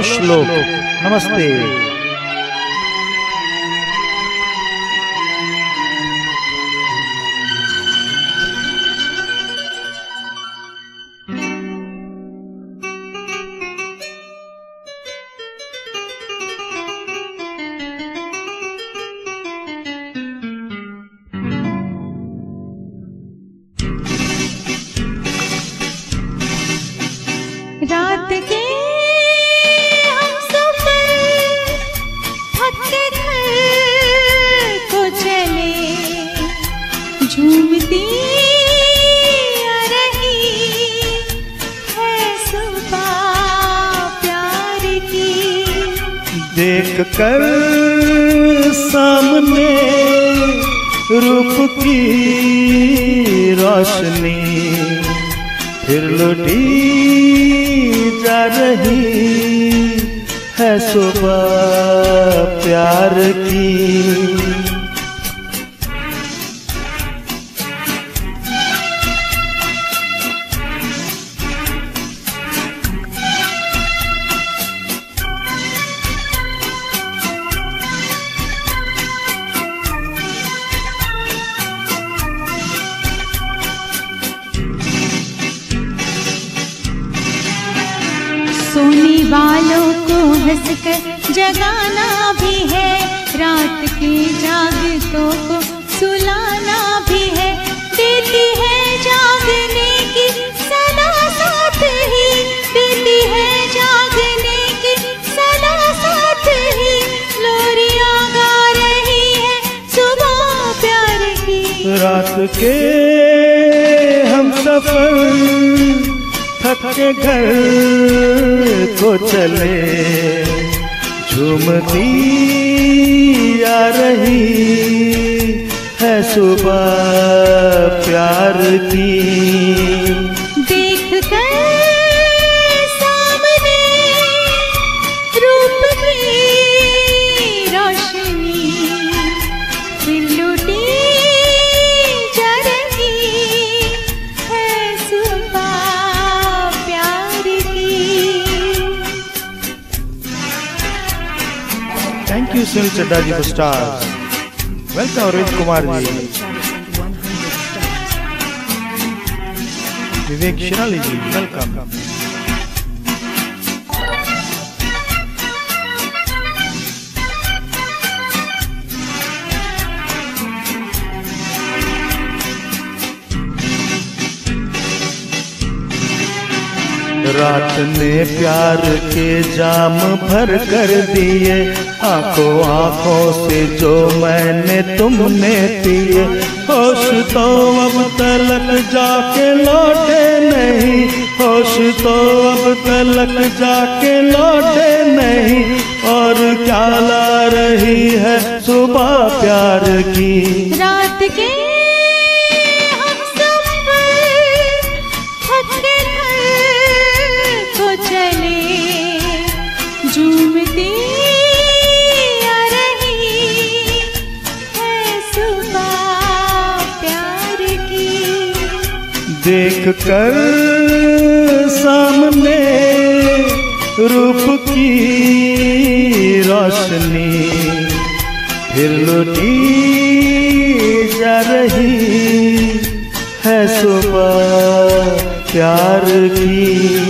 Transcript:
श्लोक। नमस्ते। रात के झूमती रही है सुबह प्यार की। देख कर सामने रूप की रोशनी, फिर लुटी जा रही है सुबह प्यार की। सोने वालों को हंसकर जगाना भी है। रात के जागतों को सुलाना भी है। देती है जागने की, सदा साथ ही। देती है जागने की, सदा साथ ही। लोरियाँ गा रही है, सुबह प्यार की। रात के हम सफ़र थक के घर को चले। झूमती आ रही है सुबह प्यार की। थैंक यू सुनील चड्डा जी को स्टार वेलकम अरविंद कुमार जी विवेक शिराली जी रात ने प्यार के जाम भर कर दिए। आँखों आँखों से जो मैंने तुमने पिए। होश तो अब तलक जाके लौटे नहीं। होश तो अब तलक जाके लौटे नहीं। और क्या ला रही है सुबह प्यार की? रात के देख कर सामने रूप की रोशनी फिर लुटी जा रही है सुबह प्यार की।